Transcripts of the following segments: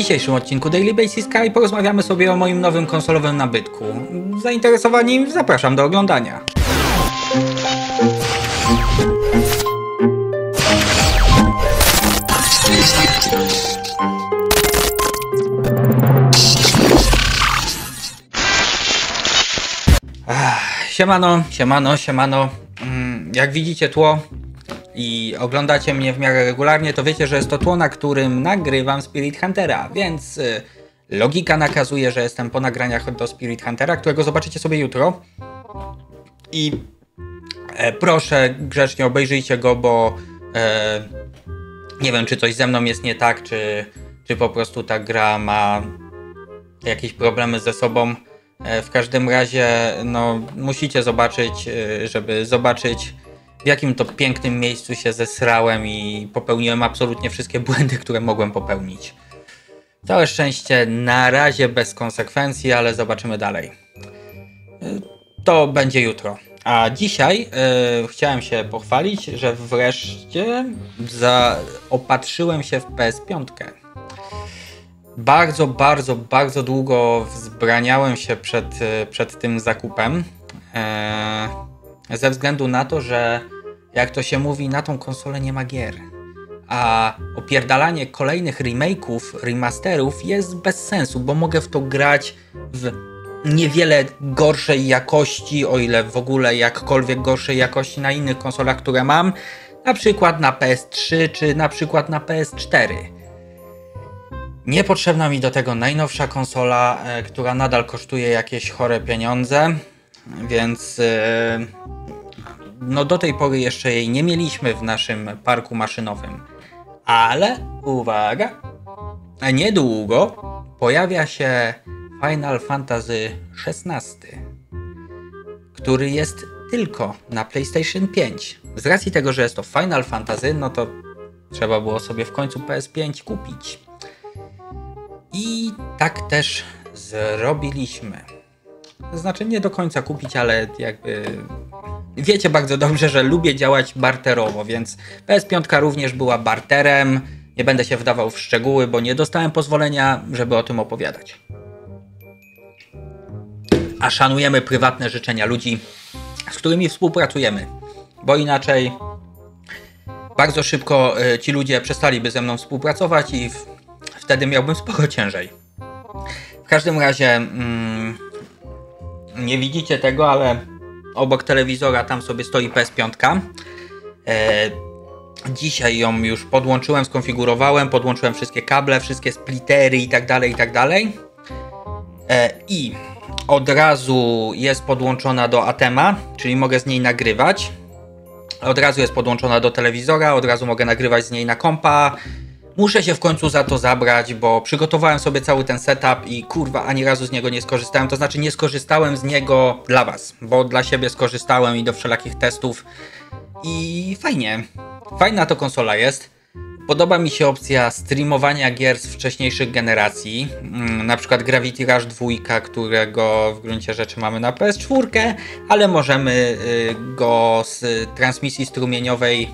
dzisiejszym odcinku Daily Basis i porozmawiamy sobie o moim nowym konsolowym nabytku. Zainteresowani zapraszam do oglądania. Siemano, siemano, siemano. Mm, jak widzicie tło i oglądacie mnie w miarę regularnie, to wiecie, że jest to tło, na którym nagrywam Spirit Huntera, więc y, logika nakazuje, że jestem po nagraniach do Spirit Huntera, którego zobaczycie sobie jutro. I e, proszę grzecznie obejrzyjcie go, bo e, nie wiem, czy coś ze mną jest nie tak, czy, czy po prostu ta gra ma jakieś problemy ze sobą. E, w każdym razie, no, musicie zobaczyć, e, żeby zobaczyć, w jakim to pięknym miejscu się zesrałem i popełniłem absolutnie wszystkie błędy, które mogłem popełnić. Całe szczęście na razie bez konsekwencji, ale zobaczymy dalej. E, to będzie jutro. A dzisiaj yy, chciałem się pochwalić, że wreszcie zaopatrzyłem się w PS5. Bardzo, bardzo, bardzo długo wzbraniałem się przed, przed tym zakupem. Yy, ze względu na to, że jak to się mówi, na tą konsolę nie ma gier. A opierdalanie kolejnych remake'ów, remasterów jest bez sensu, bo mogę w to grać w niewiele gorszej jakości, o ile w ogóle jakkolwiek gorszej jakości na innych konsolach, które mam, na przykład na PS3 czy na przykład na PS4. Niepotrzebna mi do tego najnowsza konsola, e, która nadal kosztuje jakieś chore pieniądze, więc e, no do tej pory jeszcze jej nie mieliśmy w naszym parku maszynowym. Ale uwaga, niedługo pojawia się Final Fantasy XVI, który jest tylko na PlayStation 5. Z racji tego, że jest to Final Fantasy, no to trzeba było sobie w końcu PS5 kupić. I tak też zrobiliśmy. Znaczy nie do końca kupić, ale jakby wiecie bardzo dobrze, że lubię działać barterowo, więc PS5 również była barterem. Nie będę się wdawał w szczegóły, bo nie dostałem pozwolenia, żeby o tym opowiadać a szanujemy prywatne życzenia ludzi, z którymi współpracujemy, bo inaczej bardzo szybko e, ci ludzie przestaliby ze mną współpracować i wtedy miałbym sporo ciężej. W każdym razie mm, nie widzicie tego, ale obok telewizora tam sobie stoi PS5. E, dzisiaj ją już podłączyłem, skonfigurowałem, podłączyłem wszystkie kable, wszystkie splittery i tak dalej, i tak dalej. E, I od razu jest podłączona do Atema, czyli mogę z niej nagrywać. Od razu jest podłączona do telewizora, od razu mogę nagrywać z niej na kompa. Muszę się w końcu za to zabrać, bo przygotowałem sobie cały ten setup i kurwa ani razu z niego nie skorzystałem. To znaczy nie skorzystałem z niego dla was, bo dla siebie skorzystałem i do wszelakich testów. I fajnie. Fajna to konsola jest. Podoba mi się opcja streamowania gier z wcześniejszych generacji, mm, na przykład Gravity Rush 2, którego w gruncie rzeczy mamy na PS4, ale możemy y, go z transmisji strumieniowej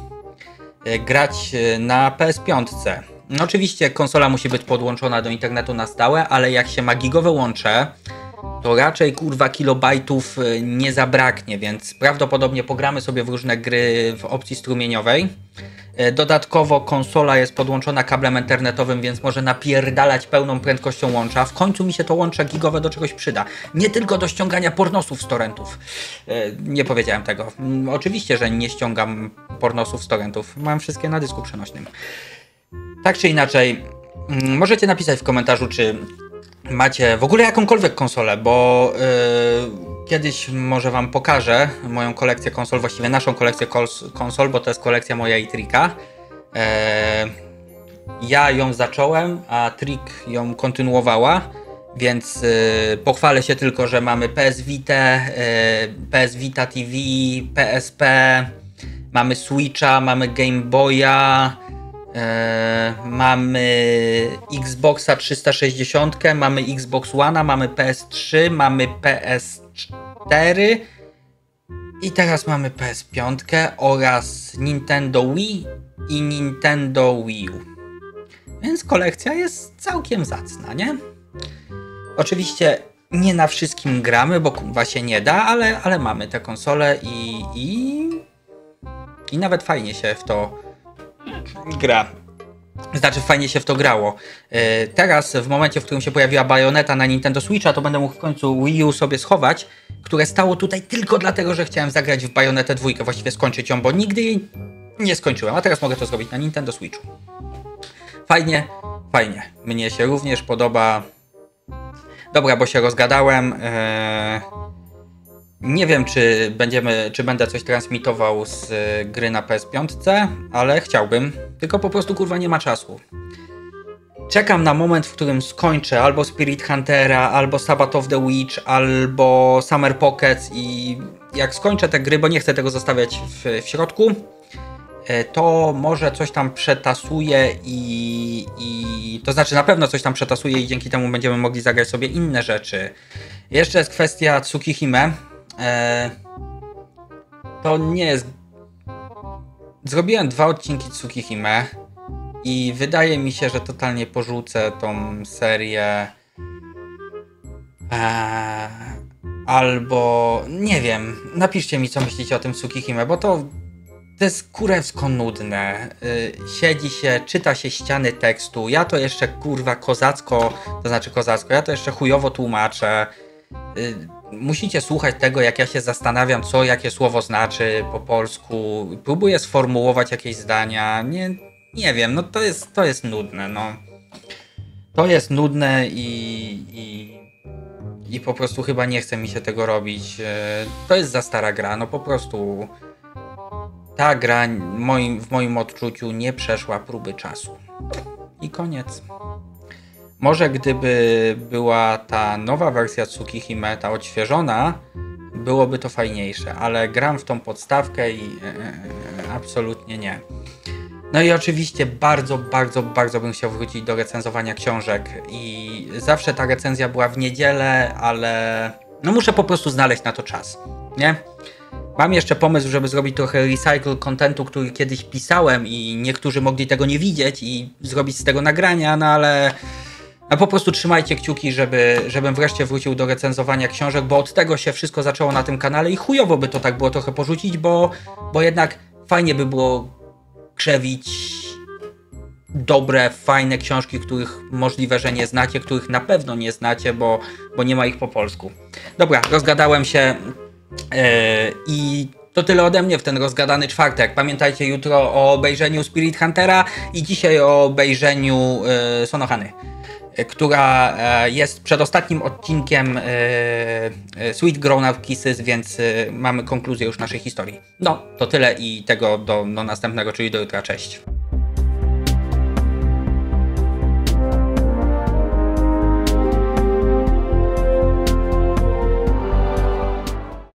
y, grać y, na PS5. No oczywiście konsola musi być podłączona do internetu na stałe, ale jak się ma gigowe łącze, to raczej kurwa kilobajtów nie zabraknie, więc prawdopodobnie pogramy sobie w różne gry w opcji strumieniowej. E, dodatkowo konsola jest podłączona kablem internetowym, więc może napierdalać pełną prędkością łącza. W końcu mi się to łącze gigowe do czegoś przyda. Nie tylko do ściągania pornosów z torrentów. E, nie powiedziałem tego. Mm, oczywiście, że nie ściągam pornosów z torrentów. Mam wszystkie na dysku przenośnym. Tak czy inaczej, mm, możecie napisać w komentarzu, czy macie w ogóle jakąkolwiek konsolę, bo yy, Kiedyś może Wam pokażę moją kolekcję konsol, właściwie naszą kolekcję konsol, bo to jest kolekcja moja i Trika. Eee, ja ją zacząłem, a Trik ją kontynuowała, więc yy, pochwalę się tylko, że mamy PS Vita, yy, PS Vita TV, PSP, mamy Switcha, mamy Game Boya, yy, mamy Xboxa 360, mamy Xbox One, mamy PS3, mamy PS 4 i teraz mamy PS5 oraz Nintendo Wii i Nintendo Wii U. Więc kolekcja jest całkiem zacna, nie? Oczywiście nie na wszystkim gramy, bo kurwa się nie da, ale, ale mamy te konsole i, i, i nawet fajnie się w to gra. Znaczy, fajnie się w to grało. Yy, Teraz, w momencie, w którym się pojawiła bajoneta na Nintendo Switcha, to będę mógł w końcu Wii U sobie schować, które stało tutaj tylko dlatego, że chciałem zagrać w bajonetę dwójkę, właściwie skończyć ją, bo nigdy jej nie skończyłem, a teraz mogę to zrobić na Nintendo Switchu. Fajnie, fajnie. Mnie się również podoba. Dobra, bo się rozgadałem. Eee, nie wiem, czy będziemy, czy będę coś transmitował z e, gry na PS5, ale chciałbym. Tylko po prostu kurwa nie ma czasu. Czekam na moment, w którym skończę albo Spirit Huntera, albo Sabbath of the Witch, albo Summer Pockets i jak skończę te gry, bo nie chcę tego zostawiać w, w środku, e, to może coś tam przetasuję i, i to znaczy na pewno coś tam przetasuję i dzięki temu będziemy mogli zagrać sobie inne rzeczy. Jeszcze jest kwestia Tsukihime. E, to nie jest. Zrobiłem dwa odcinki Tsukihime i wydaje mi się, że totalnie porzucę tą serię. Eee, albo nie wiem, napiszcie mi co myślicie o tym Tsukihime, bo to, to jest kurewsko nudne. Y, siedzi się, czyta się ściany tekstu. Ja to jeszcze kurwa kozacko, to znaczy kozacko, ja to jeszcze chujowo tłumaczę. Y, musicie słuchać tego, jak ja się zastanawiam, co jakie słowo znaczy po polsku. Próbuję sformułować jakieś zdania. Nie, nie wiem, no to jest, to jest nudne, no. To jest nudne i, i, i po prostu chyba nie chce mi się tego robić. E, To jest za stara gra, no po prostu ta gra moim, w moim odczuciu nie przeszła próby czasu. I koniec. Może gdyby była ta nowa wersja Tsukihime, ta odświeżona, byłoby to fajniejsze, ale gram w tą podstawkę i e, e, absolutnie nie. No i oczywiście bardzo, bardzo, bardzo bym chciał wrócić do recenzowania książek i zawsze ta recenzja była w niedzielę, ale no muszę po prostu znaleźć na to czas, nie? Mam jeszcze pomysł, żeby zrobić trochę recycle contentu, który kiedyś pisałem i niektórzy mogli tego nie widzieć i zrobić z tego nagrania, no ale a po prostu trzymajcie kciuki, żeby, żebym wreszcie wrócił do recenzowania książek, bo od tego się wszystko zaczęło na tym kanale i chujowo by to tak było trochę porzucić, bo, bo jednak fajnie by było krzewić dobre, fajne książki, których możliwe, że nie znacie, których na pewno nie znacie, bo, bo nie ma ich po polsku. Dobra, rozgadałem się yy, i to tyle ode mnie w ten rozgadany czwartek. Pamiętajcie jutro o obejrzeniu Spirit Huntera i dzisiaj o obejrzeniu yy, Sonohany która e, jest przedostatnim odcinkiem e, e, Sweet Grown Up Kisses, więc mamy konkluzję już naszej historii. No, to tyle i tego do, do następnego, czyli do jutra. Cześć.